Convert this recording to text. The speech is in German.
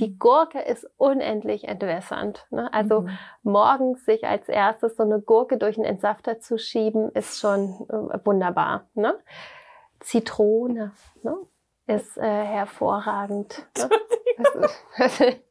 Die Gurke ist unendlich entwässernd. Ne? Also mhm. morgens sich als erstes so eine Gurke durch einen Entsafter zu schieben, ist schon äh, wunderbar. Ne? Zitrone ne? ist äh, hervorragend. Ne?